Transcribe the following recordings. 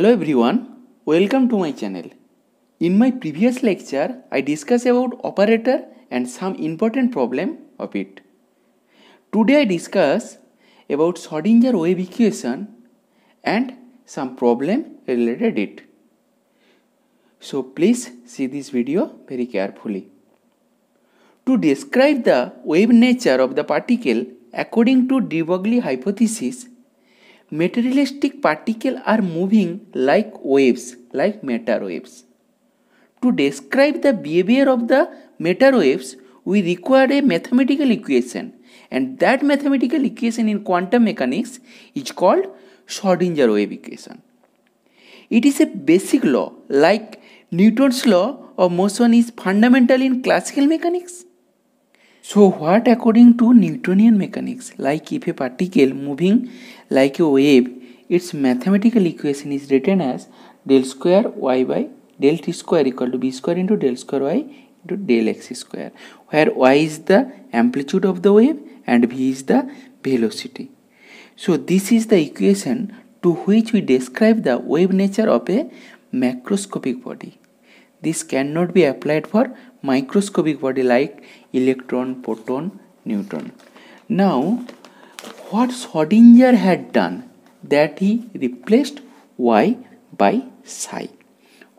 Hello everyone, welcome to my channel. In my previous lecture, I discussed about operator and some important problem of it. Today I discuss about Schrodinger wave equation and some problem related it. So please see this video very carefully. To describe the wave nature of the particle according to de Broglie hypothesis, materialistic particles are moving like waves, like matter waves. To describe the behavior of the matter waves, we require a mathematical equation, and that mathematical equation in quantum mechanics is called Schrodinger wave equation. It is a basic law, like Newton's law of motion is fundamental in classical mechanics. So, what according to Newtonian mechanics, like if a particle moving like a wave, its mathematical equation is written as del square y by del t square equal to b square into del square y into del x square, where y is the amplitude of the wave and v is the velocity. So, this is the equation to which we describe the wave nature of a macroscopic body. This cannot be applied for microscopic body like electron, proton, neutron. Now, what Schrodinger had done that he replaced y by psi,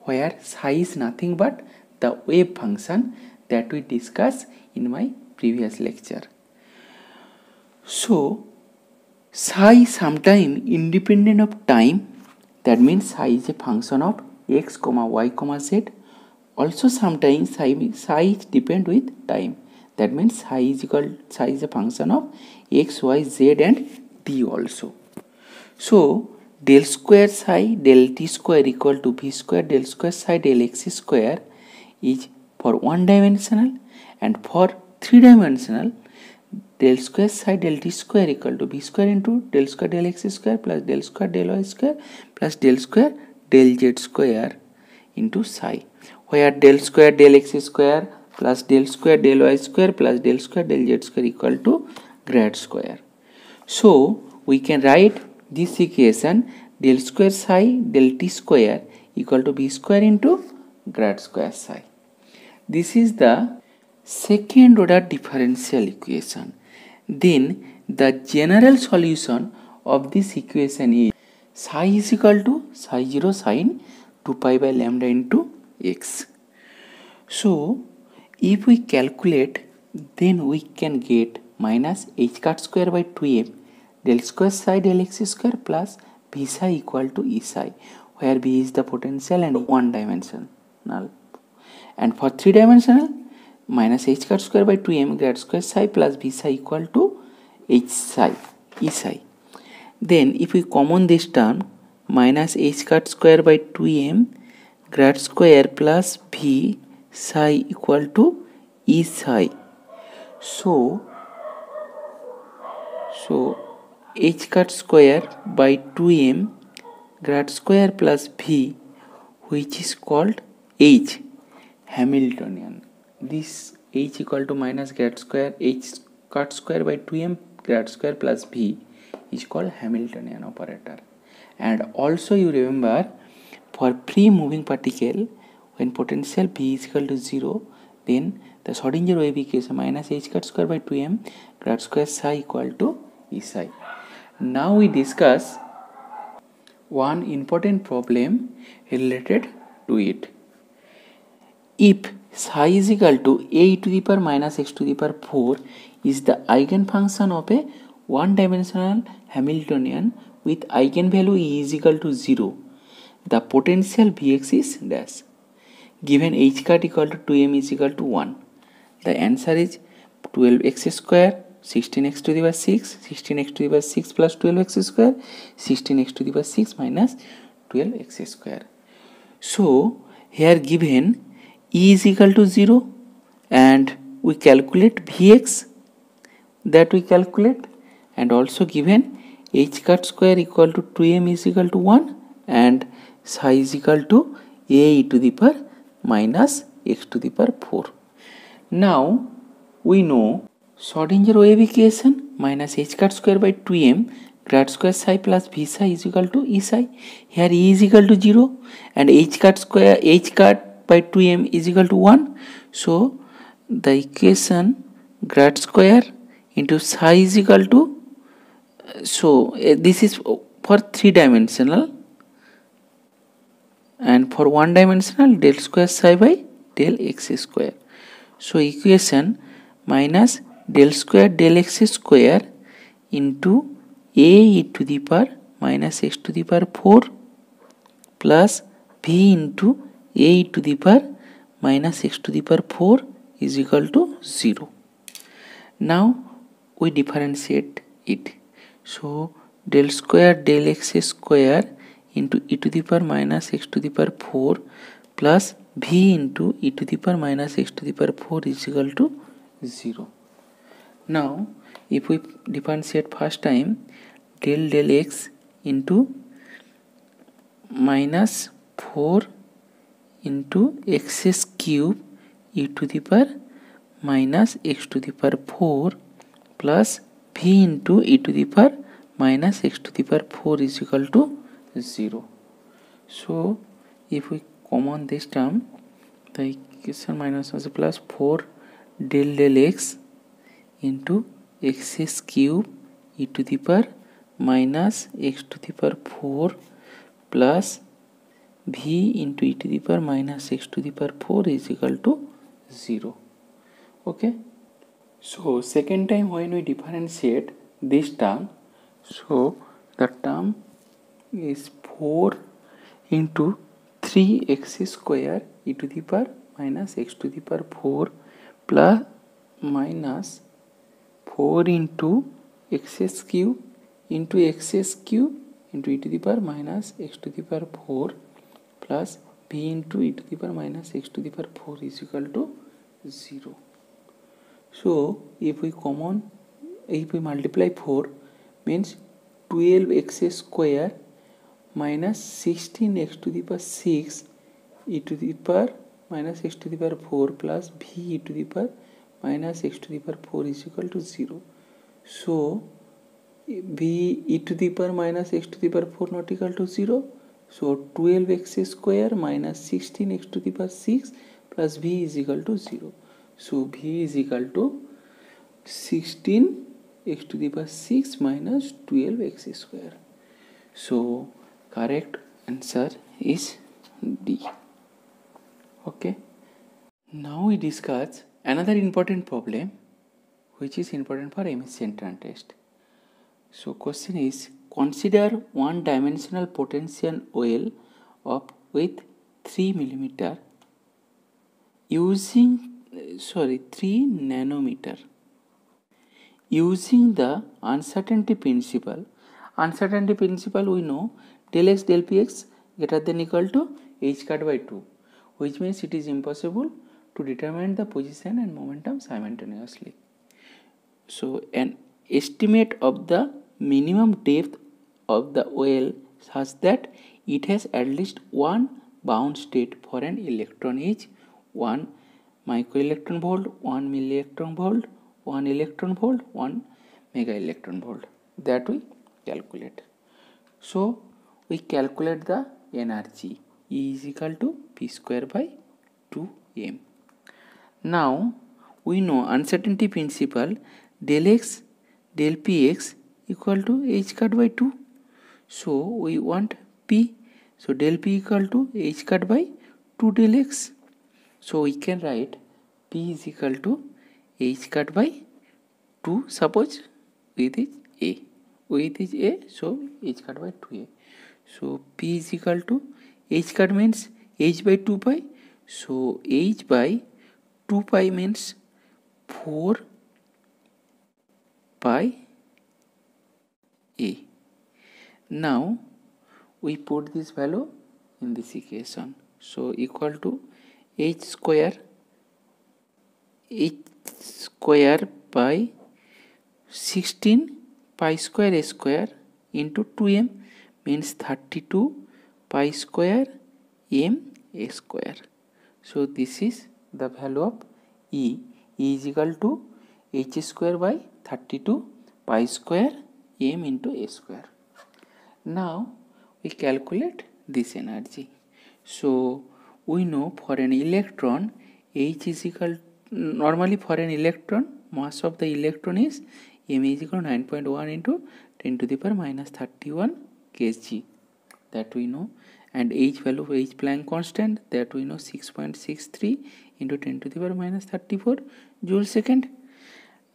where psi is nothing but the wave function that we discussed in my previous lecture. So, psi sometime independent of time that means psi is a function of x comma y comma z also sometimes psi depend with time. That means psi is equal psi is a function of x y z and t also. So del square psi del t square equal to v square del square psi del x square is for one dimensional and for three dimensional del square psi del t square equal to v square into del square del x square plus del square del y square plus del square del z square into psi where del square del x square plus del square del y square plus del square del z square equal to grad square. So we can write this equation del square psi del t square equal to b square into grad square psi. This is the second order differential equation. Then the general solution of this equation is psi is equal to psi 0 sine 2 pi by lambda into x. So if we calculate then we can get minus h cut square by 2m del square psi del x square plus b psi equal to e psi where b is the potential and one dimensional and for three dimensional minus h cut square by 2m grad square psi plus b psi equal to h psi e psi then if we common this term minus H cut square two M grad square plus V equal to so so H cut square by M grad square plus V which is called H Hamiltonian this H equal to minus grad square H cut square two M grad square plus V is called Hamiltonian operator and also you remember for free moving particle when potential V is equal to 0 then the Schrodinger wave equation minus h cut square by 2m grad square psi equal to E psi. Now we discuss one important problem related to it. If psi is equal to a to the power minus x to the power 4 is the eigenfunction of a one dimensional Hamiltonian with eigenvalue e is equal to 0 the potential Vx is dash. Given h cut equal to 2m is equal to 1. The answer is 12x square 16x to the power 6 16x to the power 6 plus 12x square 16x to the power 6 minus 12x square. So here given e is equal to 0 and we calculate Vx that we calculate and also given h cut square equal to 2m is equal to 1 and psi is equal to a e to the power minus x to the power 4. Now we know Schrodinger wave equation minus h cut square by 2m grad square psi plus v psi is equal to e psi here e is equal to 0 and h cut square h cut by 2m is equal to 1 so the equation grad square into psi is equal to so uh, this is for three dimensional. And for one dimensional del square psi by del x square. So equation minus del square del x square into a e to the power minus x to the power 4 plus b into a e to the power minus x to the power 4 is equal to 0 now we differentiate it so del square del x square into e to the power minus x to the power 4 plus v into e to the power minus x to the power 4 is equal to 0. Now if we differentiate first time del del x into minus 4 into x cube e to the power minus x to the power 4 plus V into e to the power minus x to the power four is equal to zero so if you common this term then minus plus four del del x into x S cube e to the power minus x to the power four plus V into e to the power minus x to the power four is equal to zero okay okay? So second time when we differentiate this term so the term is 4 into 3x square e to the power minus x to the power 4 plus minus 4 into x cube into x cube into e to the power minus x to the power 4 plus b into e to the power minus x to the power 4 is equal to 0. So if we common if we multiply 4 means 12x square minus 16x to the power 6 e to the power minus x to the power 4 plus v e to the power minus x to the power 4 is equal to 0. So v e to the power minus x to the power 4 not equal to 0. So 12x square minus 16x to the power 6 plus v is equal to 0. So v is equal to 16 x to the power 6 minus 12x square. So correct answer is D. Okay. Now we discuss another important problem which is important for MSc entrance test. So question is consider one dimensional potential well of with 3 millimeter using sorry 3 nanometer using the uncertainty principle uncertainty principle we know del x del px greater than equal to h cut by 2 which means it is impossible to determine the position and momentum simultaneously. So an estimate of the minimum depth of the well such that it has at least one bound state for an electron micro electron volt one milli electron volt one electron volt, one mega electron volt that we calculate so we calculate the energy equal to P square by two M now we know uncertainty principle del X del P X equal to H cut by two so we want P so del P equal to H cut by two del X So we can write P is equal to h cut by 2 suppose with is A. With is A so h cut by 2A. So P is equal to h cut means h by 2 pi. So h by 2 pi means 4 pi a. Now we put this value in this equation. So equal to h square h square by 16 pi square a square into 2m means 32 pi square m a square. So this is the value of e. E is equal to h square by 32 pi square m into a square. Now we calculate this energy. So we know for an electron h is equal normally for an electron mass of the electron is m is equal to 9.1 into 10 to the power minus 31 kg. That we know. And h value of h Planck constant that we know 6.63 into 10 to the power minus 34 joule second.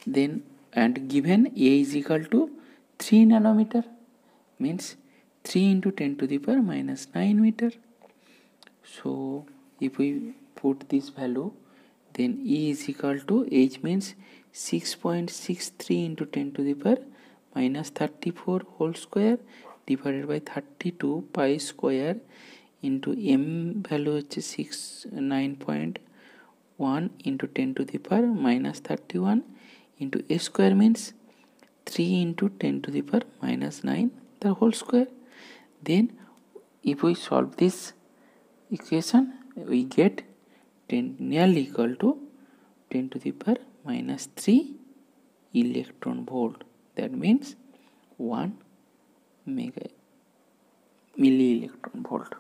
Then and given a is equal to 3 nanometer means 3 into 10 to the power minus 9 meter so if we put this value then E is equal to H means 6.63 into 10 to the power minus 34 whole square divided by 32 pi square into M value which is 6 9.1 into 10 to the power minus 31 into a square means 3 into 10 to the power minus 9 the whole square. Then if we solve this equation we get 10 nearly equal to 10 to the power minus 3 electron volt. That means 1 mega milli electron volt